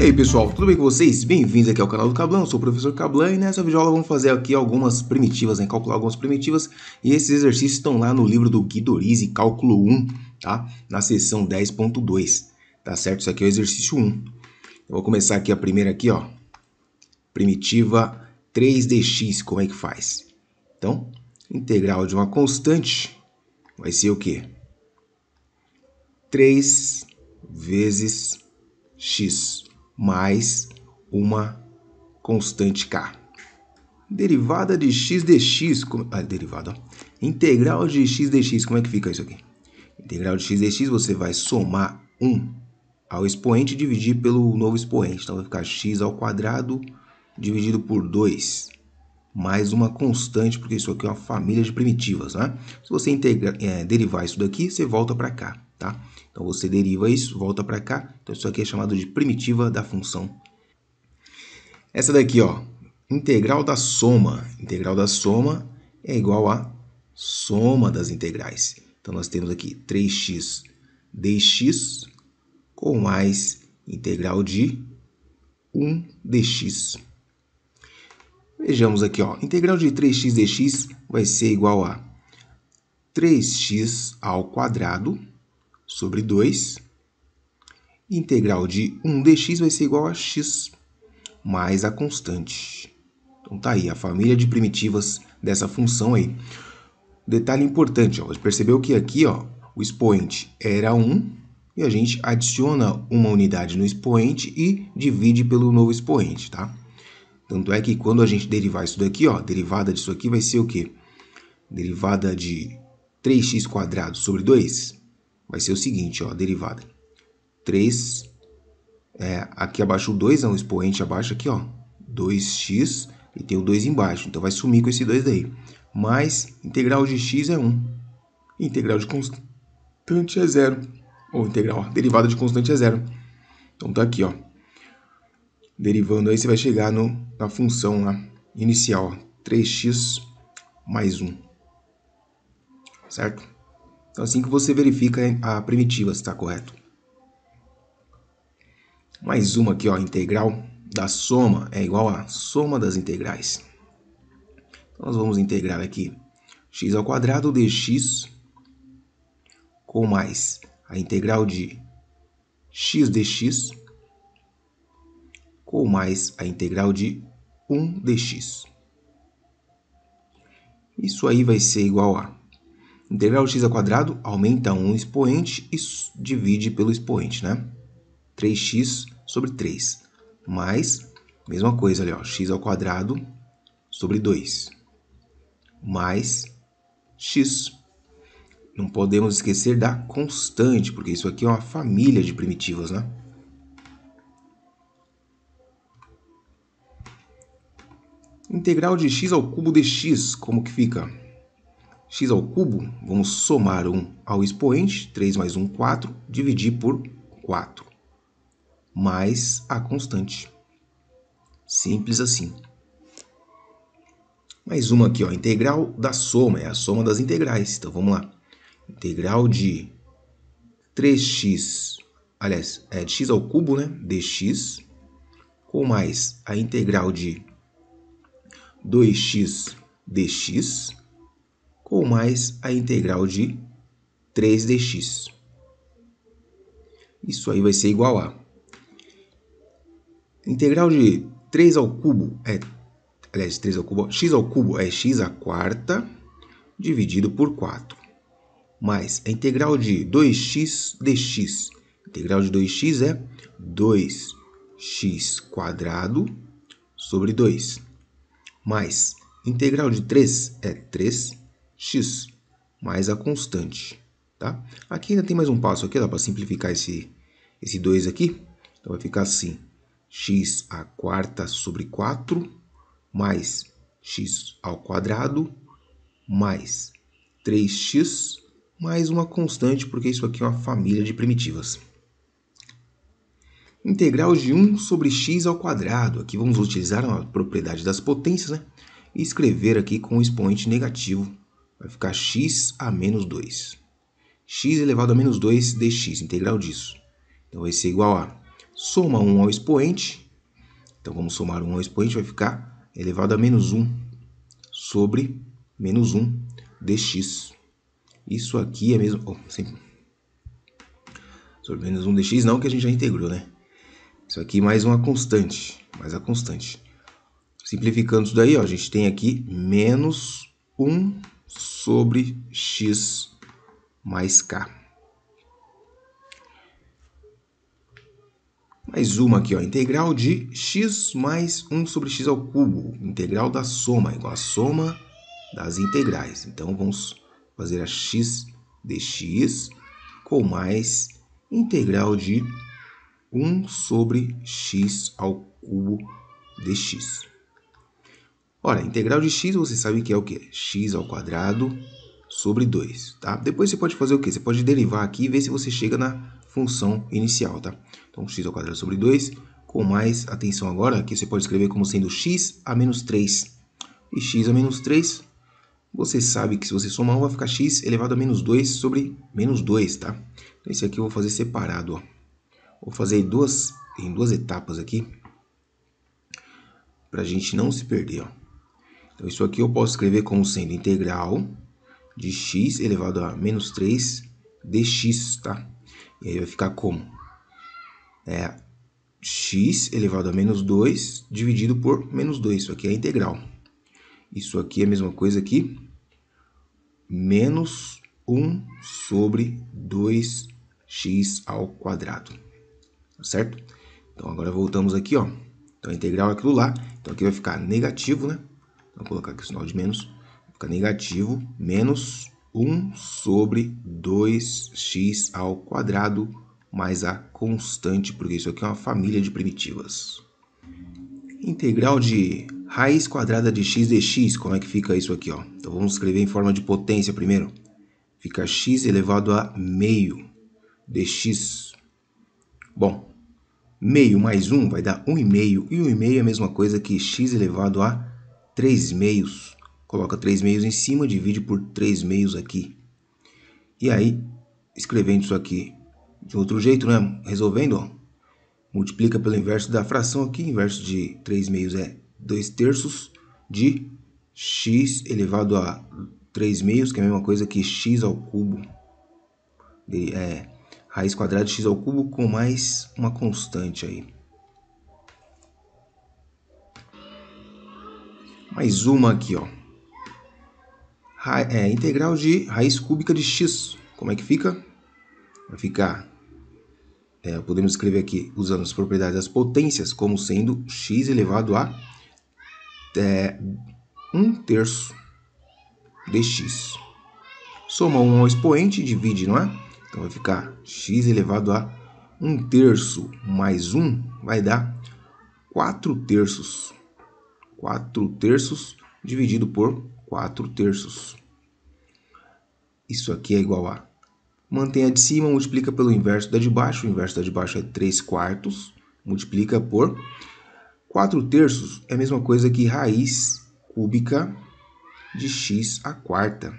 E aí pessoal, tudo bem com vocês? Bem-vindos aqui ao canal do Cablan, eu sou o professor Cablan e nessa videoaula vamos fazer aqui algumas primitivas, né? calcular algumas primitivas e esses exercícios estão lá no livro do Guidorize, cálculo 1, tá? Na seção 10.2, tá certo? Isso aqui é o exercício 1. Eu vou começar aqui a primeira aqui, ó, primitiva 3dx, como é que faz? Então, integral de uma constante vai ser o quê? 3 vezes x mais uma constante k. Derivada de x dx, ah, derivada, integral de x dx, como é que fica isso aqui? Integral de x dx, você vai somar 1 ao expoente e dividir pelo novo expoente. Então vai ficar x ao quadrado dividido por 2, mais uma constante, porque isso aqui é uma família de primitivas, né? Se você integra, é, derivar isso daqui, você volta para cá, tá? Então você deriva isso, volta para cá. Então isso aqui é chamado de primitiva da função. Essa daqui, ó, integral da soma. Integral da soma é igual a soma das integrais. Então nós temos aqui 3x dx com mais integral de 1 dx. Vejamos aqui, ó, integral de 3x dx vai ser igual a 3x ao quadrado sobre 2. Integral de 1 dx vai ser igual a x mais a constante. Então tá aí a família de primitivas dessa função aí. Detalhe importante, ó, você percebeu que aqui ó, o expoente era 1 e a gente adiciona uma unidade no expoente e divide pelo novo expoente, tá? Tanto é que quando a gente derivar isso daqui, ó, derivada disso aqui vai ser o quê? Derivada de 3x² sobre 2 vai ser o seguinte, ó, derivada. 3, é, aqui abaixo o 2, é um expoente abaixo aqui, ó, 2x, e tem o 2 embaixo, então vai sumir com esse 2 daí. Mais integral de x é 1, integral de constante é zero, ou integral, ó, derivada de constante é zero. Então tá aqui, ó. Derivando aí, você vai chegar no, na função lá, inicial, ó, 3x mais 1. Certo? Então, assim que você verifica a primitiva se está correto. Mais uma aqui, ó, integral da soma é igual a soma das integrais. Então, nós vamos integrar aqui x ao quadrado dx com mais a integral de x dx com mais a integral de 1 dx. Isso aí vai ser igual a Integral de x ao quadrado aumenta um expoente e divide pelo expoente, né? 3x sobre 3. Mais, mesma coisa ali, ó, x ao quadrado sobre 2. Mais x. Não podemos esquecer da constante, porque isso aqui é uma família de primitivas, né? Integral de x ao cubo dx, como que fica? X ao cubo, vamos somar 1 ao expoente, 3 mais 1, 4, dividir por 4, mais a constante. Simples assim. Mais uma aqui, ó, integral da soma, é a soma das integrais. Então, vamos lá. Integral de 3x, aliás, é de x ao cubo, né, dx, com mais a integral de 2x dx, ou mais a integral de 3dx. Isso aí vai ser igual a integral de 3 ao cubo é aliás, 3 ao cubo, x ao cubo é x à quarta dividido por 4. Mais a integral de 2x dx. integral de 2x é 2x quadrado sobre 2. Mais integral de 3 é 3 x mais a constante, tá? Aqui ainda tem mais um passo aqui, para simplificar esse, esse 2 aqui. Então vai ficar assim, x a quarta sobre 4 mais x ao quadrado mais 3x mais uma constante, porque isso aqui é uma família de primitivas. Integral de 1 sobre x ao quadrado. Aqui vamos utilizar a propriedade das potências, né? E escrever aqui com o expoente negativo vai ficar x a menos 2. x elevado a menos 2 dx, integral disso. Então vai ser igual a Soma 1 ao expoente. Então, vamos somar 1 ao expoente, vai ficar elevado a menos 1 sobre menos 1 dx. Isso aqui é mesmo... Oh, sempre. Sobre menos 1 dx, não que a gente já integrou, né? Isso aqui mais uma constante, mais a constante. Simplificando isso daí, ó, a gente tem aqui menos 1 sobre x mais k. Mais uma aqui, ó, integral de x mais 1 sobre x ao cubo. Integral da soma, igual a soma das integrais. Então, vamos fazer a x dx com mais integral de 1 sobre x ao cubo dx. Ora, integral de x você sabe que é o quê? x ao quadrado sobre 2, tá? Depois você pode fazer o quê? Você pode derivar aqui e ver se você chega na função inicial, tá? Então, x ao quadrado sobre 2, com mais, atenção agora, que você pode escrever como sendo x a menos 3. E x a menos 3, você sabe que se você somar 1, vai ficar x elevado a menos 2 sobre menos 2, tá? Então, esse aqui eu vou fazer separado, ó. Vou fazer duas, em duas etapas aqui, para a gente não se perder, ó. Então, isso aqui eu posso escrever como sendo integral de x elevado a menos 3 dx, tá? E aí vai ficar como? É x elevado a menos 2 dividido por menos 2. Isso aqui é integral. Isso aqui é a mesma coisa aqui. Menos 1 sobre 2x ao quadrado. Tá certo? Então, agora voltamos aqui, ó. Então, a integral é aquilo lá. Então, aqui vai ficar negativo, né? Então, colocar aqui o sinal de menos. Vai ficar negativo, menos 1 sobre 2x ao quadrado mais a constante, porque isso aqui é uma família de primitivas. Integral de raiz quadrada de x dx, como é que fica isso aqui? Ó? Então vamos escrever em forma de potência primeiro. Fica x elevado a meio dx. Bom, meio mais 1 vai dar 1,5, e 1,5 é a mesma coisa que x elevado a 3 meios coloca 3 meios em cima, divide por 3 meios aqui. E aí, escrevendo isso aqui de outro jeito, né? resolvendo, ó, multiplica pelo inverso da fração aqui, inverso de 3 meios é 2 terços de x elevado a 3 meios, que é a mesma coisa que x ao cubo, de, é, raiz quadrada de x ao cubo com mais uma constante aí. Mais uma aqui, ó é, integral de raiz cúbica de x. Como é que fica? Vai ficar, é, podemos escrever aqui, usando as propriedades das potências, como sendo x elevado a é, 1 terço dx. Soma 1 ao expoente e divide, não é? Então vai ficar x elevado a 1 terço mais 1 vai dar 4 terços. 4 terços dividido por 4 terços. Isso aqui é igual a... Mantém a de cima, multiplica pelo inverso da de baixo. O inverso da de baixo é 3 quartos. Multiplica por 4 terços. É a mesma coisa que raiz cúbica de x a quarta.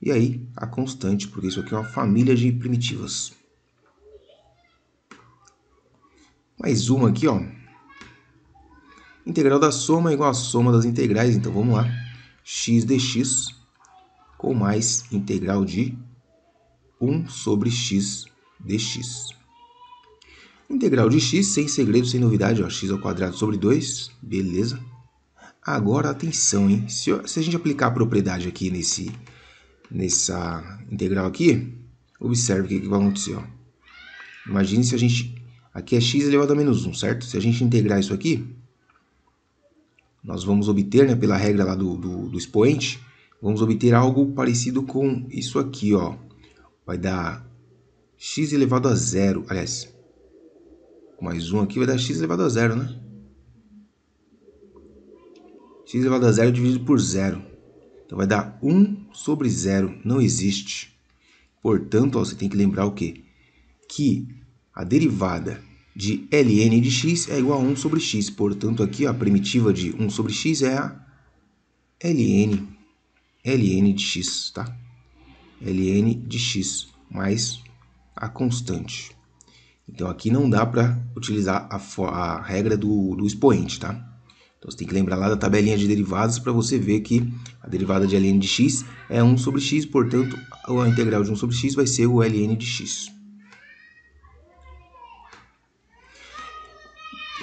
E aí, a constante, porque isso aqui é uma família de primitivas. Mais uma aqui, ó. Integral da soma é igual à soma das integrais. Então, vamos lá x dx com mais integral de 1 sobre x dx. Integral de x, sem segredo, sem novidade, ó, x ao quadrado sobre 2, beleza. Agora, atenção, hein? Se, se a gente aplicar a propriedade aqui nesse, nessa integral aqui, observe o que, que vai acontecer, ó. Imagine se a gente... Aqui é x elevado a menos 1, certo? Se a gente integrar isso aqui, nós vamos obter, né, pela regra lá do, do, do expoente, vamos obter algo parecido com isso aqui, ó. Vai dar x elevado a zero, aliás, mais um aqui vai dar x elevado a zero, né? x elevado a zero dividido por zero. Então vai dar 1 sobre zero, não existe. Portanto, ó, você tem que lembrar o quê? Que a derivada de ln de x é igual a 1 sobre x. Portanto, aqui a primitiva de 1 sobre x é a ln, ln de x, tá? ln de x mais a constante. Então aqui não dá para utilizar a, a regra do, do expoente, tá? Então você tem que lembrar lá da tabelinha de derivadas para você ver que a derivada de ln de x é 1 sobre x, portanto a integral de 1 sobre x vai ser o ln de x.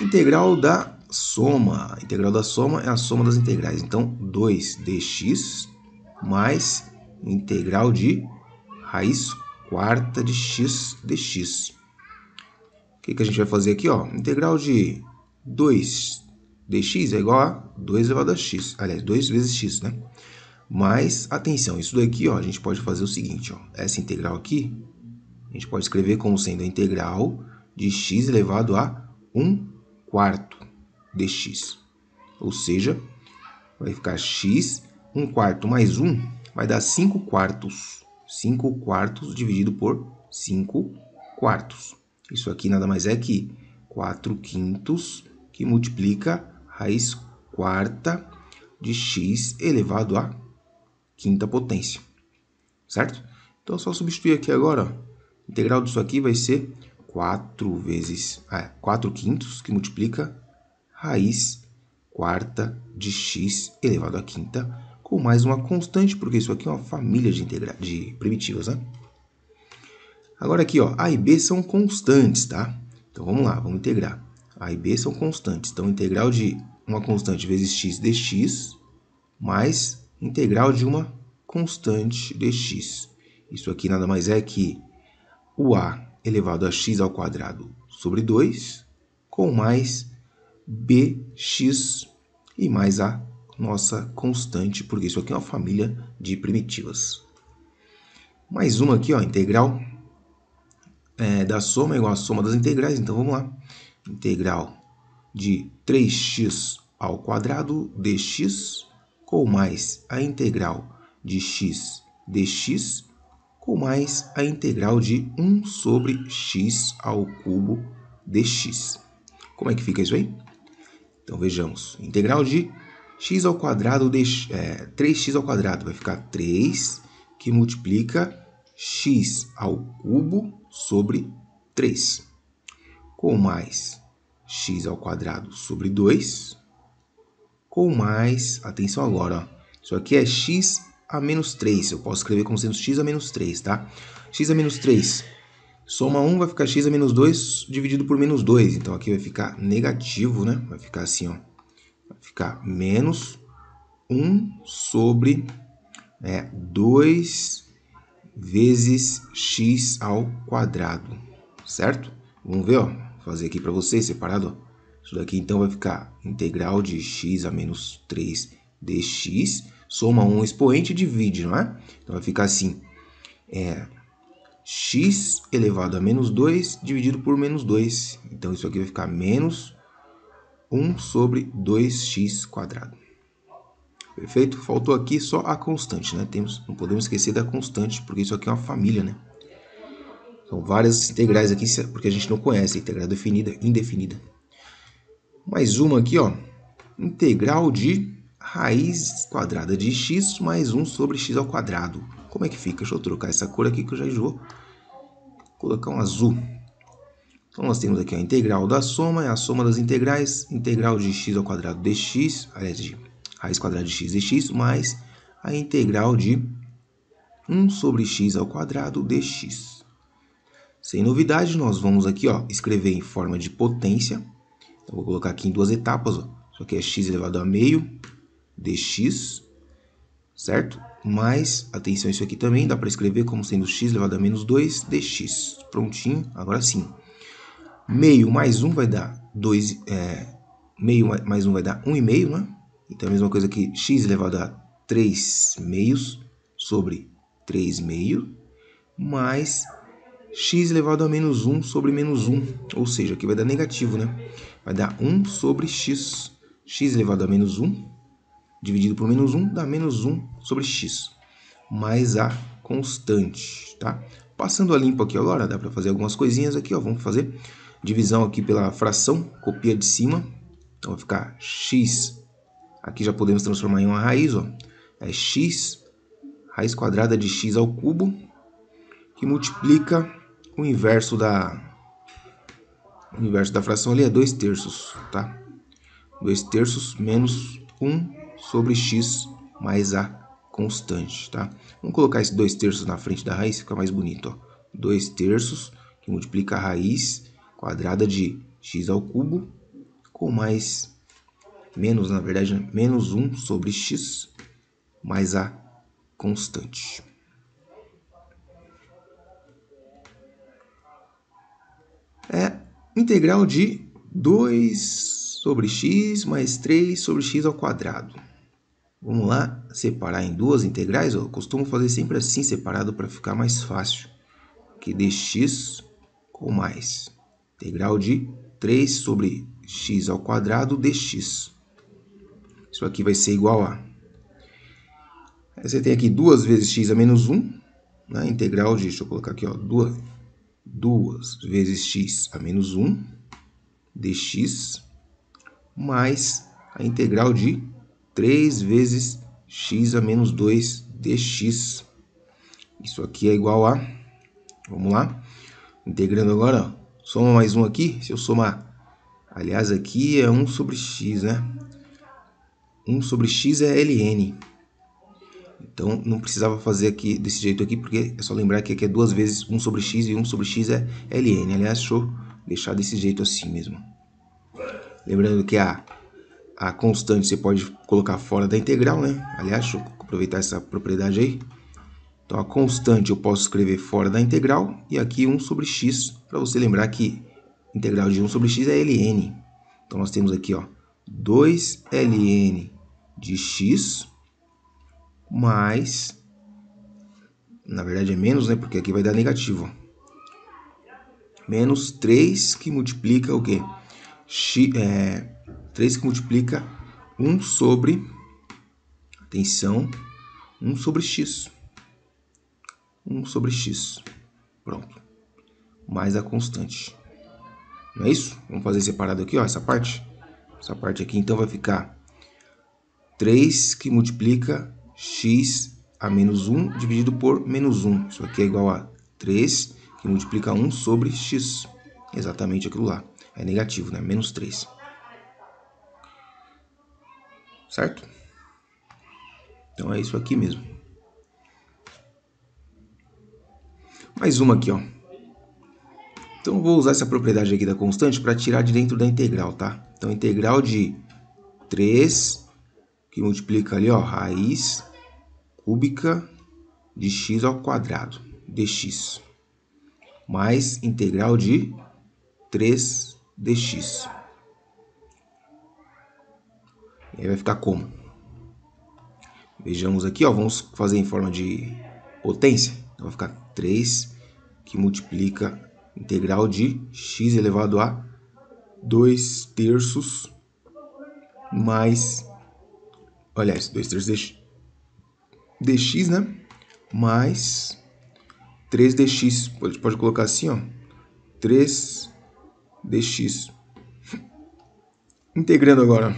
Integral da soma. Integral da soma é a soma das integrais. Então, 2dx mais integral de raiz quarta de x dx. O que, que a gente vai fazer aqui? Ó? Integral de 2 dx é igual a 2 elevado a x. Aliás, 2 vezes x, né? Mas, atenção, isso daqui ó, a gente pode fazer o seguinte. Ó, essa integral aqui, a gente pode escrever como sendo a integral de x elevado a 1 quarto dx. Ou seja, vai ficar x, 1 quarto mais 1 vai dar 5 quartos. 5 quartos dividido por 5 quartos. Isso aqui nada mais é que 4 quintos que multiplica raiz quarta de x elevado à quinta potência. Certo? Então, é só substituir aqui agora. Ó. Integral disso aqui vai ser 4 vezes... É, 4 quintos, que multiplica raiz quarta de x elevado à quinta, com mais uma constante, porque isso aqui é uma família de, integra de primitivas, né? Agora aqui, ó, A e B são constantes, tá? Então vamos lá, vamos integrar. A e B são constantes. Então, integral de uma constante vezes x dx mais integral de uma constante dx. Isso aqui nada mais é que o A elevado a x ao quadrado sobre 2 com mais bx e mais a nossa constante, porque isso aqui é uma família de primitivas. Mais uma aqui, ó, integral é, da soma igual a soma das integrais. Então, vamos lá. Integral de 3x ao quadrado dx com mais a integral de x dx com mais a integral de 1 sobre x ao cubo dx. Como é que fica isso aí? Então vejamos, integral de x ao quadrado de é, 3x ao quadrado. Vai ficar 3 que multiplica x ao cubo sobre 3 com mais x ao quadrado sobre 2 com mais, atenção agora, ó, isso aqui é x a menos 3, eu posso escrever como sendo x a menos 3, tá? x a menos 3 Soma 1 vai ficar x a menos 2 dividido por menos 2. Então, aqui vai ficar negativo, né? Vai ficar assim, ó. Vai ficar menos 1 sobre é, 2 vezes x ao quadrado, certo? Vamos ver, ó. Vou fazer aqui para vocês separado, ó. Isso daqui, então, vai ficar integral de x a menos 3 dx. Soma 1 expoente e divide, não é? Então, vai ficar assim. É, x elevado a menos 2 dividido por menos 2. Então, isso aqui vai ficar menos 1 sobre 2x quadrado. Perfeito? Faltou aqui só a constante, né? Temos, não podemos esquecer da constante, porque isso aqui é uma família, né? São várias integrais aqui, porque a gente não conhece a integral definida, indefinida. Mais uma aqui, ó. Integral de raiz quadrada de x mais 1 sobre x ao quadrado. Como é que fica? Deixa eu trocar essa cor aqui que eu já enjoo. Colocar um azul. Então, nós temos aqui a integral da soma, é a soma das integrais, integral de x ao quadrado dx, aliás, de raiz quadrada de x dx, mais a integral de 1 sobre x ao quadrado dx. Sem novidade, nós vamos aqui ó, escrever em forma de potência. Então, vou colocar aqui em duas etapas. Ó. Isso aqui é x elevado a meio dx, certo? mais, atenção isso aqui também, dá para escrever como sendo x elevado a menos 2 dx. Prontinho, agora sim. Meio mais 1 vai dar 2, é, meio mais 1 vai dar 1,5, né? Então é a mesma coisa que x elevado a 3 meios sobre 3 meio, mais x elevado a menos 1 sobre menos 1, ou seja, aqui vai dar negativo, né? Vai dar 1 sobre x, x elevado a menos 1 dividido por menos 1 dá menos 1 sobre x, mais a constante, tá? Passando a limpo aqui agora, dá para fazer algumas coisinhas aqui, ó. Vamos fazer divisão aqui pela fração, copia de cima. Então vai ficar x, aqui já podemos transformar em uma raiz, ó. É x, raiz quadrada de x ao cubo, que multiplica o inverso da, o inverso da fração ali é 2 terços, tá? 2 terços menos 1 sobre x mais a constante, tá? Vamos colocar esse 2 terços na frente da raiz, fica mais bonito, ó. 2 terços, que multiplica a raiz quadrada de x ao cubo, com mais, menos, na verdade, menos 1 sobre x mais a constante. É integral de 2 sobre x mais 3 sobre x ao quadrado. Vamos lá, separar em duas integrais. Eu costumo fazer sempre assim, separado, para ficar mais fácil. Que dx com mais integral de 3 sobre x ao quadrado dx. Isso aqui vai ser igual a... Você tem aqui 2 vezes x a menos 1, né? integral de, deixa eu colocar aqui, ó, 2, 2 vezes x a menos 1 dx mais a integral de 3 vezes x a menos 2 dx. Isso aqui é igual a, vamos lá, integrando agora, ó, soma mais um aqui, se eu somar, aliás, aqui é 1 sobre x, né? 1 sobre x é ln. Então, não precisava fazer aqui desse jeito aqui, porque é só lembrar que aqui é duas vezes 1 sobre x e 1 sobre x é ln. Aliás, deixa eu deixar desse jeito assim mesmo. Lembrando que a, a constante você pode colocar fora da integral, né? Aliás, deixa eu aproveitar essa propriedade aí. Então, a constante eu posso escrever fora da integral e aqui 1 sobre x, para você lembrar que integral de 1 sobre x é ln. Então, nós temos aqui, ó, 2 ln de x mais, na verdade é menos, né? Porque aqui vai dar negativo. Menos 3 que multiplica o quê? X, é, 3 que multiplica 1 sobre, atenção, 1 sobre x. 1 sobre x. Pronto. Mais a constante. Não é isso? Vamos fazer separado aqui, ó, essa parte. Essa parte aqui, então, vai ficar 3 que multiplica x a menos 1 dividido por menos 1. Isso aqui é igual a 3, que multiplica 1 sobre x. Exatamente aquilo lá. É negativo, né? Menos 3. Certo? Então é isso aqui mesmo. Mais uma aqui, ó. Então vou usar essa propriedade aqui da constante para tirar de dentro da integral, tá? Então integral de 3, que multiplica ali, ó, raiz cúbica de x ao quadrado, dx, mais integral de 3 dx. E aí vai ficar como? Vejamos aqui, ó, vamos fazer em forma de potência. Então vai ficar 3 que multiplica integral de x elevado a 2 terços mais, isso, 2 terços de dx, né? Mais 3dx. Pode, pode colocar assim, ó. 3dx. Integrando agora.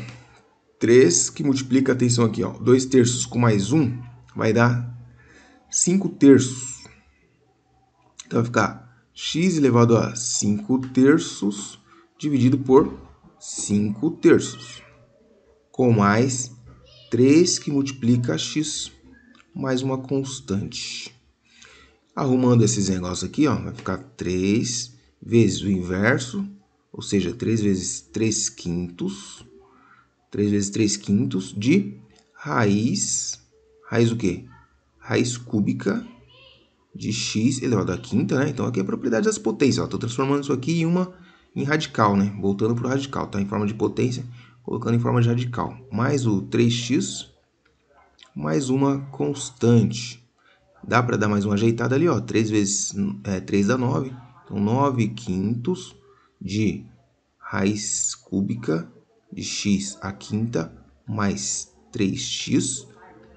3 que multiplica, atenção aqui, ó. 2 terços com mais 1 vai dar 5 terços. Então vai ficar x elevado a 5 terços dividido por 5 terços. Com mais 3 que multiplica x mais uma constante. Arrumando esses negócios aqui, ó, vai ficar 3 vezes o inverso, ou seja, 3 vezes 3 quintos, 3 vezes 3 quintos de raiz, raiz o quê? Raiz cúbica de x elevado à quinta, né? Então aqui é a propriedade das potências, Estou transformando isso aqui em uma em radical, né? Voltando para o radical, tá? Em forma de potência, colocando em forma de radical. Mais o 3x mais uma constante. Dá para dar mais uma ajeitada ali, ó. 3 vezes é, 3 dá 9. Então, 9 quintos de raiz cúbica de x a quinta mais 3x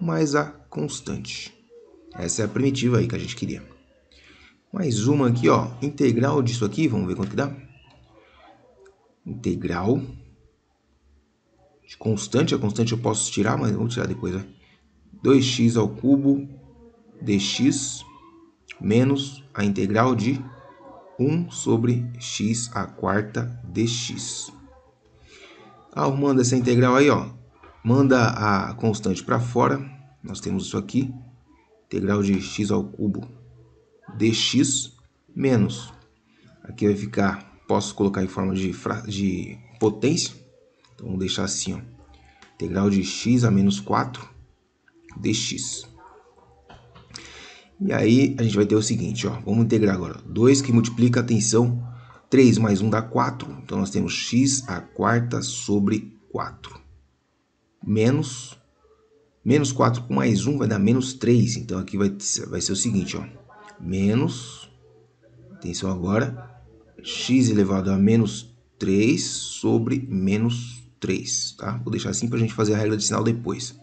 mais a constante. Essa é a primitiva aí que a gente queria. Mais uma aqui, ó. Integral disso aqui, vamos ver quanto que dá. Integral de constante. A constante eu posso tirar, mas vamos tirar depois, né? 2x ao cubo dx menos a integral de 1 sobre x a quarta dx. Arrumando essa integral aí, ó, manda a constante para fora. Nós temos isso aqui, integral de x ao cubo dx menos. Aqui vai ficar, posso colocar em forma de, de potência. Então, vamos deixar assim, ó. Integral de x a menos 4 dx. E aí a gente vai ter o seguinte, ó, vamos integrar agora. 2 que multiplica a tensão 3 mais 1 dá 4. Então nós temos x a quarta sobre 4. Menos, menos 4 com mais 1 vai dar menos 3. Então aqui vai, vai ser o seguinte, ó. Menos, atenção agora, x elevado a menos 3 sobre menos 3, tá? Vou deixar assim para a gente fazer a regra de sinal depois.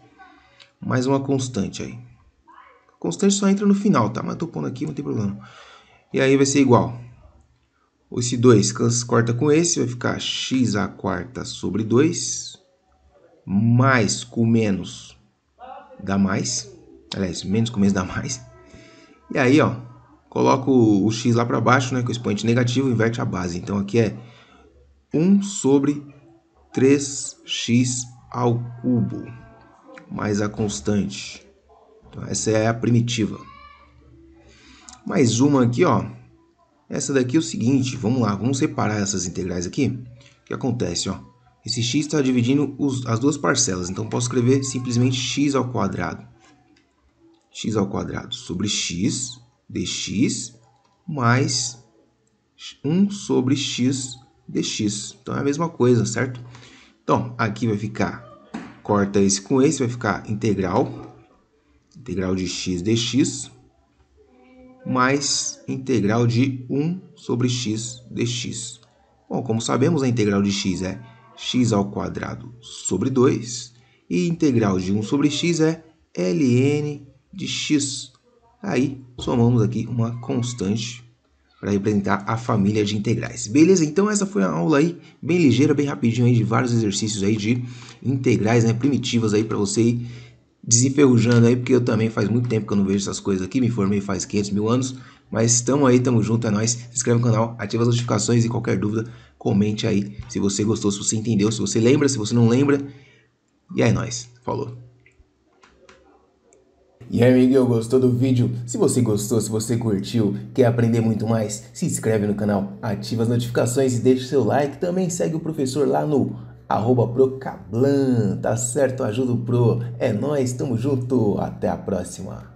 Mais uma constante aí. Constante só entra no final, tá? Mas tô pondo aqui, não tem problema. E aí vai ser igual. Esse 2 corta com esse, vai ficar x a quarta sobre 2. Mais com menos dá mais. Aliás, menos com menos dá mais. E aí, ó, coloco o x lá para baixo, né, com o expoente negativo, inverte a base. Então aqui é 1 sobre 3x ao cubo, mais a constante. Então, essa é a primitiva. Mais uma aqui, ó. Essa daqui é o seguinte, vamos lá, vamos separar essas integrais aqui. O que acontece, ó? Esse x está dividindo os, as duas parcelas, então posso escrever simplesmente x ao quadrado. x ao quadrado sobre x dx mais 1 sobre x dx. Então é a mesma coisa, certo? Então, aqui vai ficar, corta esse com esse, vai ficar integral integral de x dx mais integral de 1 sobre x dx. Bom, como sabemos, a integral de x é x ao quadrado sobre 2 e integral de 1 sobre x é ln de x. Aí, somamos aqui uma constante para representar a família de integrais. Beleza? Então essa foi a aula aí, bem ligeira, bem rapidinho aí, de vários exercícios aí de integrais né, primitivas aí para você ir desenferrujando aí, porque eu também faz muito tempo que eu não vejo essas coisas aqui, me formei faz 500 mil anos, mas estamos aí, estamos junto, é nóis. Se inscreve no canal, ativa as notificações e qualquer dúvida, comente aí se você gostou, se você entendeu, se você lembra, se você não lembra. E é nóis. Falou. E aí, amiguinho, gostou do vídeo? Se você gostou, se você curtiu, quer aprender muito mais, se inscreve no canal, ativa as notificações e deixa o seu like. Também segue o professor lá no arroba Procablan, tá certo? Ajuda o Pro. É nós, tamo junto. Até a próxima.